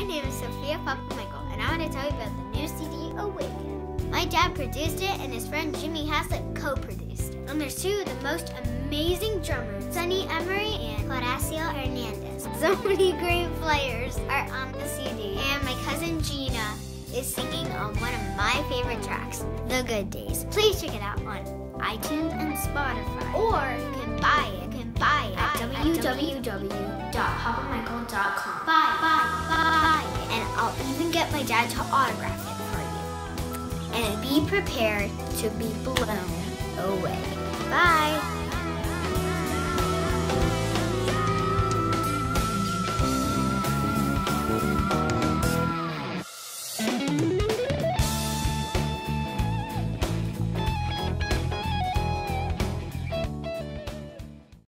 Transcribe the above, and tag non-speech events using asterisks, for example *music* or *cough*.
my name is Sophia Papamichael, and I want to tell you about the new CD, Awaken. My dad produced it, and his friend Jimmy Haslip co-produced. And there's two of the most amazing drummers, Sonny Emory and Horacio Hernandez. *laughs* So many great players are on the CD, and my cousin Gina is singing on one of my favorite tracks, The Good Days. Please check it out on iTunes and Spotify, or you can buy it. You can buy it at www.papamichael.com. get my dad to autograph it for you. And be prepared to be blown away.